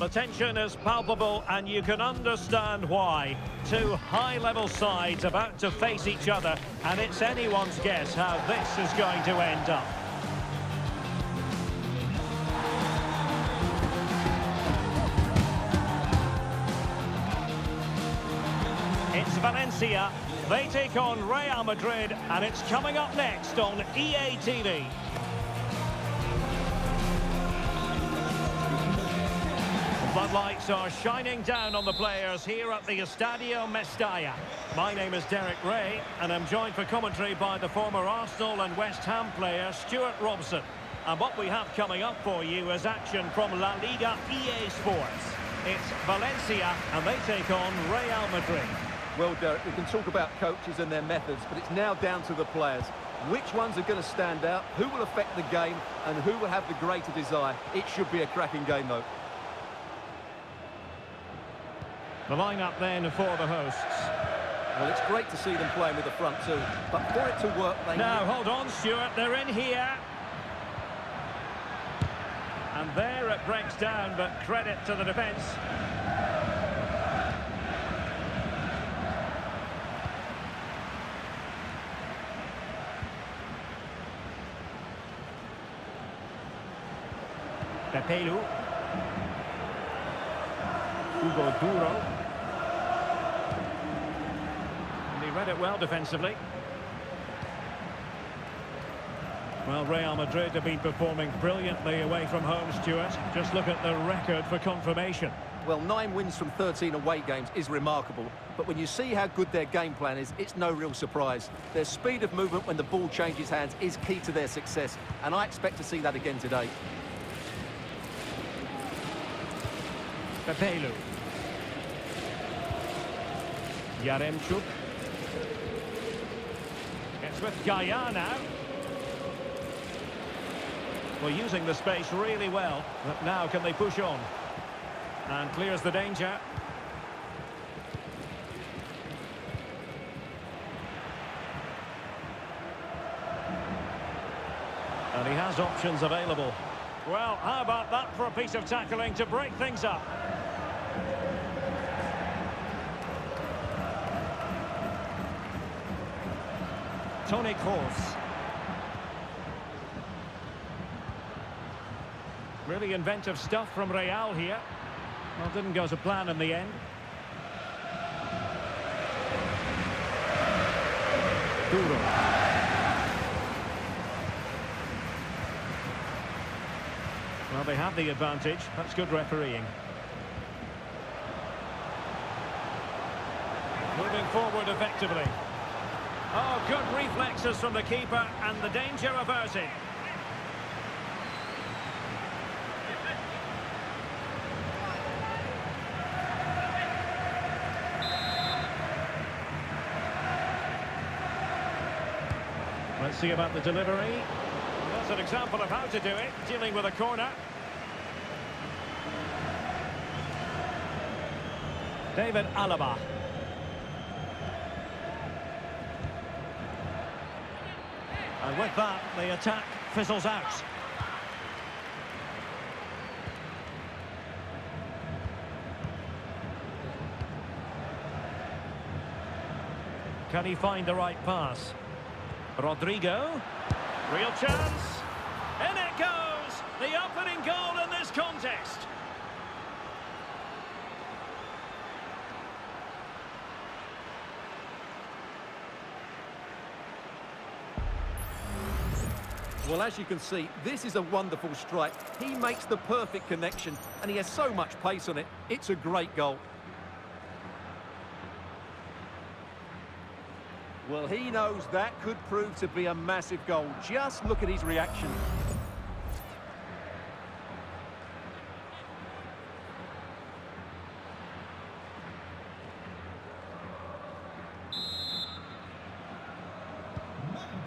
The tension is palpable and you can understand why. Two high-level sides about to face each other and it's anyone's guess how this is going to end up. It's Valencia. They take on Real Madrid and it's coming up next on EA TV. Floodlights are shining down on the players here at the Estadio Mestalla. My name is Derek Ray, and I'm joined for commentary by the former Arsenal and West Ham player Stuart Robson. And what we have coming up for you is action from La Liga EA Sports. It's Valencia, and they take on Real Madrid. Well, Derek, we can talk about coaches and their methods, but it's now down to the players. Which ones are going to stand out, who will affect the game, and who will have the greater desire? It should be a cracking game, though. The lineup then for the hosts. Well, it's great to see them playing with the front two, but for it to work, they... Now, hold on, Stuart, they're in here. And there it breaks down, but credit to the defence. Pepelu. Hugo Duro. Read it well defensively. Well, Real Madrid have been performing brilliantly away from home, Stuart. Just look at the record for confirmation. Well, nine wins from 13 away games is remarkable, but when you see how good their game plan is, it's no real surprise. Their speed of movement when the ball changes hands is key to their success, and I expect to see that again today. Pepelu. Yaremchuk. With Gayà now. Well, using the space really well. But now can they push on? And clears the danger. And he has options available. Well, how about that for a piece of tackling to break things up? Toni Kroos. Really inventive stuff from Real here. Well, didn't go to plan in the end. Duro. Well, they have the advantage. That's good refereeing. Moving forward effectively. Oh, good reflexes from the keeper and the danger averted. Let's see about the delivery. That's an example of how to do it, dealing with a corner. David Alaba. And with that, the attack fizzles out. Can he find the right pass? Rodrygo. Real chance. In it goes! The opening goal in this contest. Well, as you can see, this is a wonderful strike. He makes the perfect connection, and he has so much pace on it. It's a great goal. Well, he knows that could prove to be a massive goal. Just look at his reaction.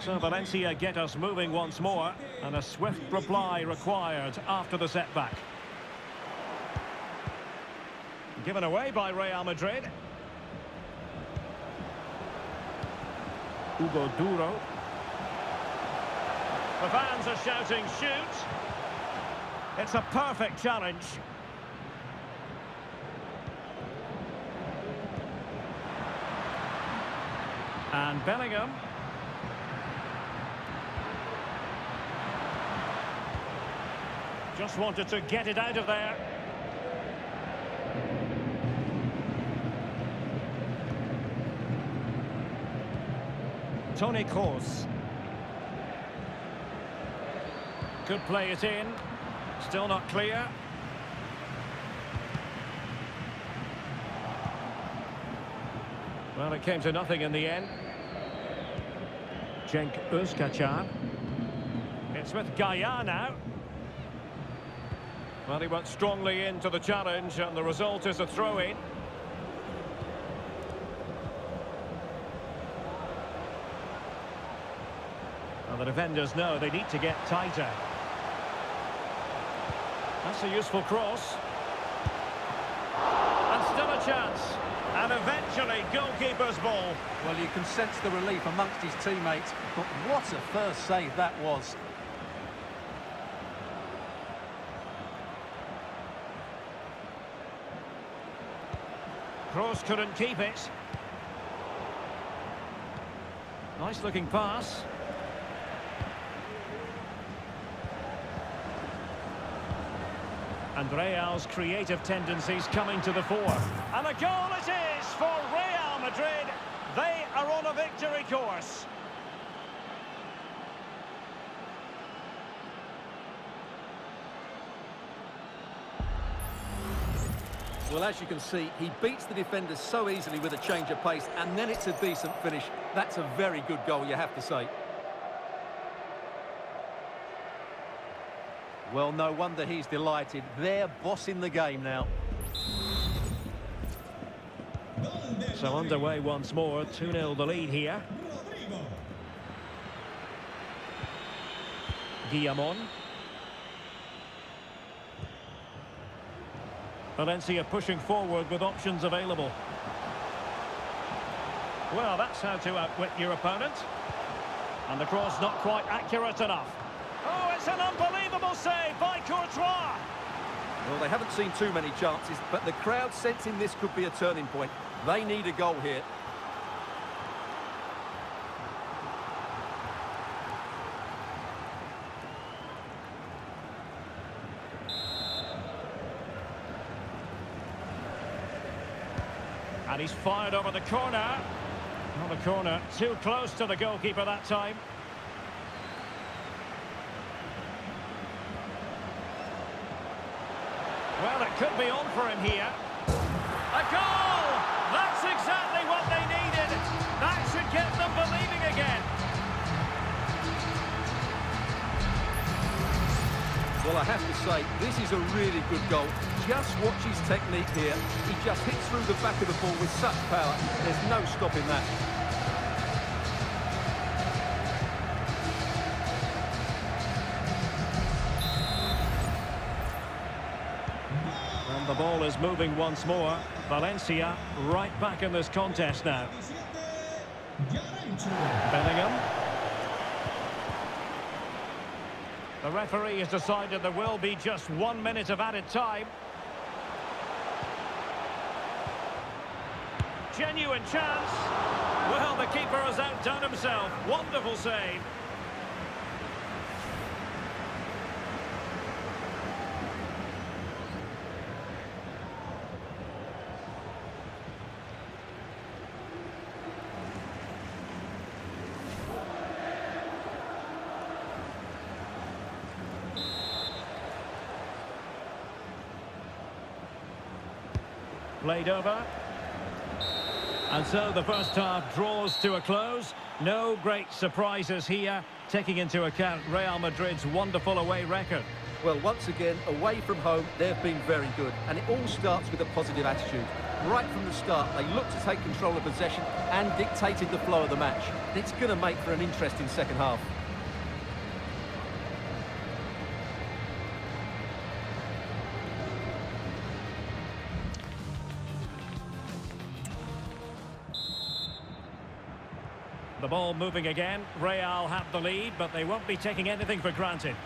So Valencia get us moving once more, and a swift reply required after the setback. Given away by Real Madrid. Hugo Duro. The fans are shouting, shoot! It's a perfect challenge. And Bellingham Just wanted to get it out of there. Toni Kroos. Could play it in. Still not clear. Well, it came to nothing in the end. Cenk Özkaçar. It's with Gayà now. Well, he went strongly into the challenge, and the result is a throw-in. Well, the defenders know they need to get tighter. That's a useful cross. And still a chance. And eventually, goalkeeper's ball. Well, you can sense the relief amongst his teammates, but what a first save that was. Kroos couldn't keep it. Nice looking pass. And Real's creative tendencies coming to the fore. And a goal it is for Real Madrid. They are on a victory course. Well, as you can see, he beats the defenders so easily with a change of pace, and then it's a decent finish. That's a very good goal, you have to say. Well, no wonder he's delighted. They're bossing the game now. So underway once more, 2-0 the lead here. Guillamon. Valencia pushing forward with options available. Well, that's how to outwit your opponent. And the cross not quite accurate enough. Oh, it's an unbelievable save by Courtois. Well, they haven't seen too many chances, but the crowd sensing this could be a turning point. They need a goal here. And he's fired over the corner. On the corner, too close to the goalkeeper that time. Well, it could be on for him here. A goal! That's exactly what they needed. That should get them believing Well, I have to say, this is a really good goal. Just watch his technique here. He just hits through the back of the ball with such power. There's no stopping that. And the ball is moving once more. Valencia right back in this contest now. Bellingham. The referee has decided there will be just one minute of added time. Genuine chance. Well, the keeper has outdone himself. Wonderful save. Played over. And so the first half draws to a close. No great surprises here, taking into account Real Madrid's wonderful away record. Well, once again, away from home, they've been very good. And it all starts with a positive attitude. Right from the start, they looked to take control of possession and dictated the flow of the match. It's going to make for an interesting second half. The ball moving again. Real have the lead, but they won't be taking anything for granted.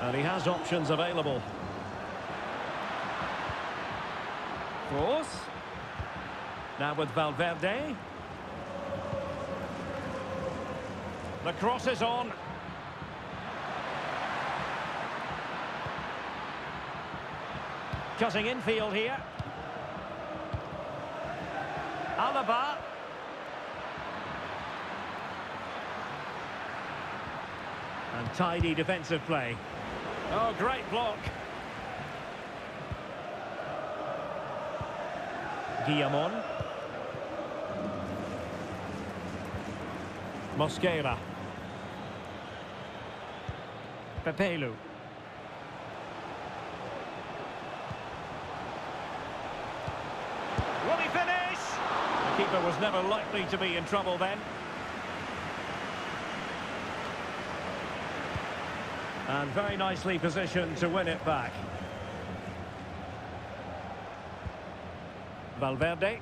And he has options available. Of course. Now with Valverde. The cross is on. Cutting infield here. Alaba. And tidy defensive play. Oh, great block. Guillamon. Mosquera. Pepelu. Will he finish? The keeper was never likely to be in trouble then. And very nicely positioned to win it back. Valverde.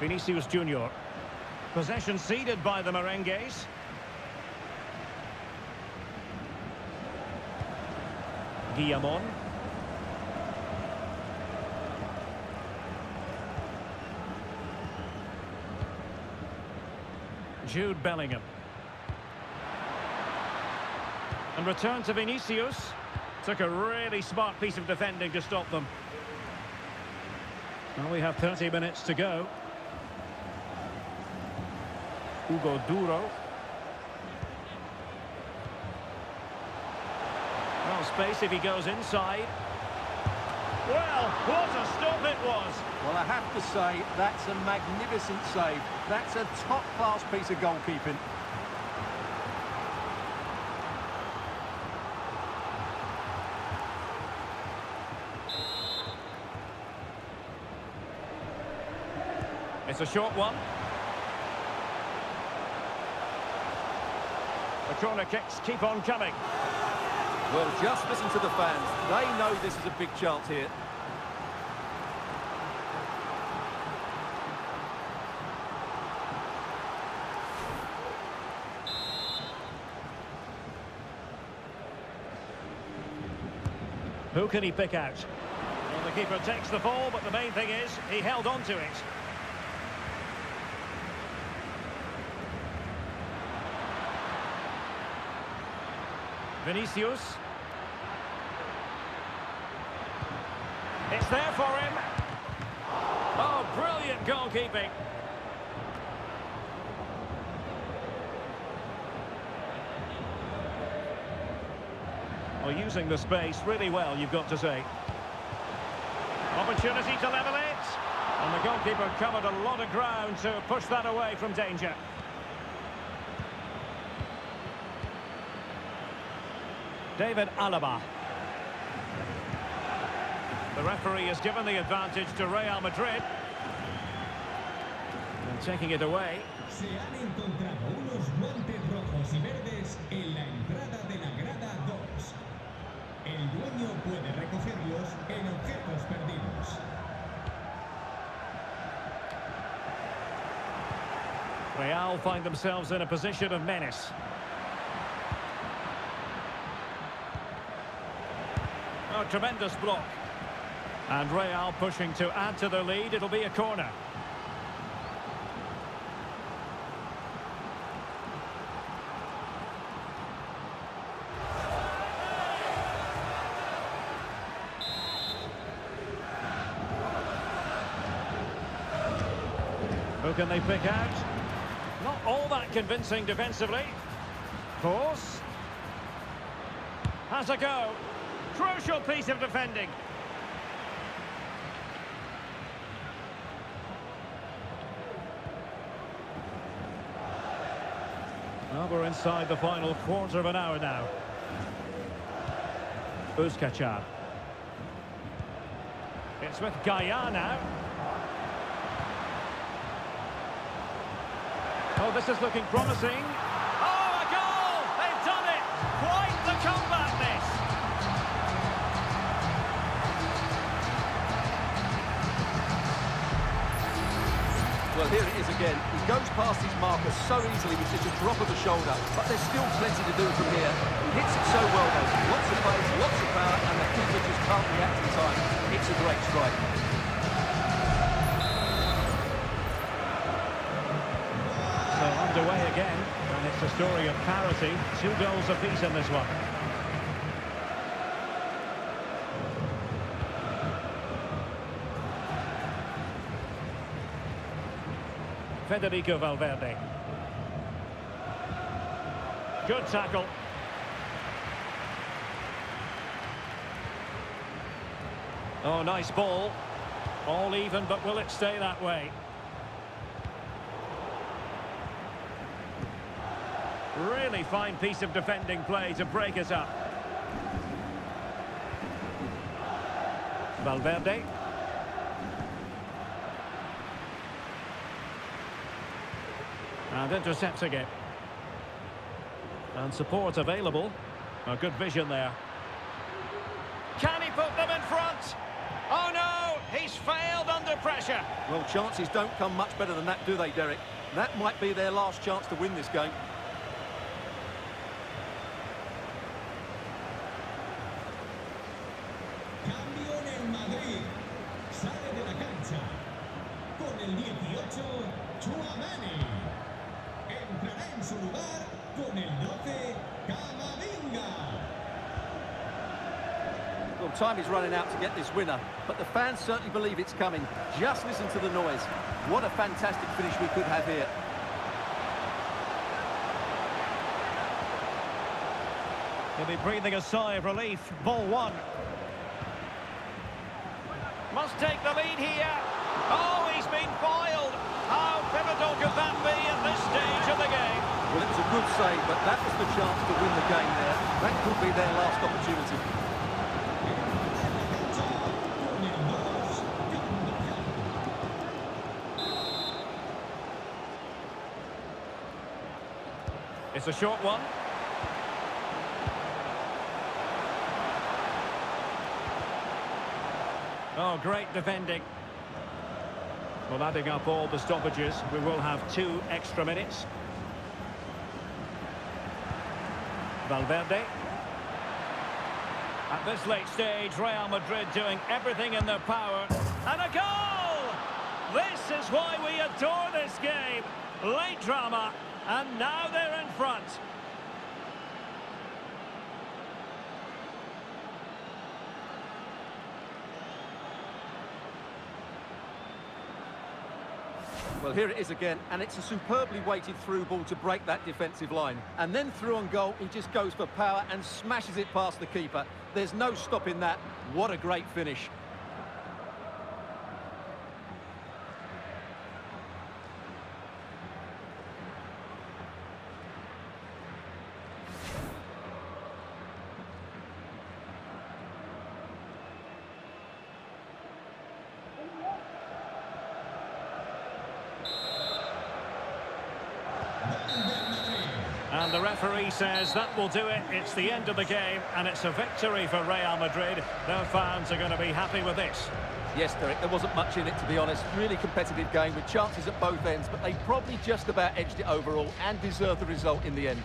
Vinicius Junior. Possession ceded by the Merengues. Guillamon. Jude Bellingham. And return to Vinicius. Took a really smart piece of defending to stop them. Well, we have 30 minutes to go. Hugo Duro. Well, space if he goes inside. Well, what a stop it was. Well, I have to say, that's a magnificent save. That's a top-class piece of goalkeeping. It's a short one. Corner kicks keep on coming. Well, just listen to the fans. They know this is a big chance here. Who can he pick out? Well, the keeper takes the ball, but the main thing is he held on to it. Vinicius. It's there for him. Oh, brilliant goalkeeping. Well, using the space really well, you've got to say. Opportunity to level it. And the goalkeeper covered a lot of ground to push that away from danger. David Alaba. The referee has given the advantage to Real Madrid. And taking it away. Se han encontrado unos guantes rojos y verdes en la entrada de la grada 2. El dueño puede recogerlos en objetos perdidos. Real find themselves in a position of menace. Oh, tremendous block. And Real pushing to add to the lead. It'll be a corner. Who can they pick out? Not all that convincing defensively. Force. Has a go. Crucial piece of defending. Well, we're inside the final quarter of an hour now. Özkaçar. It's with Gayà now. Oh, this is looking promising. Well, here it is again. He goes past his marker so easily with just a drop of the shoulder, but there's still plenty to do from here. He hits it so well, though. Lots of pace, lots of power, and the keeper just can't react in time. It's a great strike. So underway again, and it's a story of parity. Two goals apiece in this one. Federico Valverde. Good tackle. Oh, nice ball. All even, but will it stay that way? Really fine piece of defending play to break us up. Valverde. And intercepting it. And support available. A good vision there. Can he put them in front? Oh no, he's failed under pressure. Well, chances don't come much better than that, do they, Derek? That might be their last chance to win this game. Con el 12, Camavinga. Well, time is running out to get this winner, but the fans certainly believe it's coming. Just listen to the noise. What a fantastic finish we could have here. He'll be breathing a sigh of relief. Ball one. Must take the lead here. Oh, he's been foiled. How pivotal could that be at this stage of the game? Well, it was a good save, but that was the chance to win the game there. That could be their last opportunity. Con el 2, Carvajal. It's a short one. Oh, great defending. Well, adding up all the stoppages, we will have two extra minutes. Valverde. At this late stage, Real Madrid doing everything in their power. And a goal! This is why we adore this game. Late drama, and now they're in front. Well, here it is again, and it's a superbly weighted through ball to break that defensive line. And then through on goal, he just goes for power and smashes it past the keeper. There's no stopping that. What a great finish. And the referee says that will do it. It's the end of the game, and it's a victory for Real Madrid. Their fans are going to be happy with this. Yes, Derek, there wasn't much in it, to be honest. Really competitive game with chances at both ends, but they probably just about edged it overall and deserved the result in the end.